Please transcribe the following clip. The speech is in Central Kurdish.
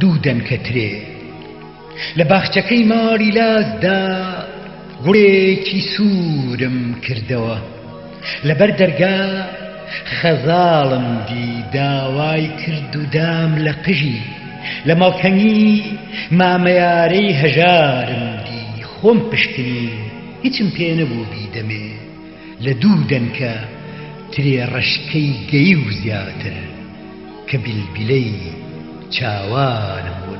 دوو دەنکەترێ لە باخچەکەی ماری لازدا گوڵێکی سوورم کردەوە لەبەر دەرگا خەزاڵم دی داوای کرد و دام لە قژی لە ماڵکەنگی مامەیارەی هەژارم دی خۆم پشکنی هیچم پێ نەبوو بیدەمێ لە دوو دەنکە ترێ ڕشکەی گەی و زیاتر کە بیلبیلەی ചാവാനമോ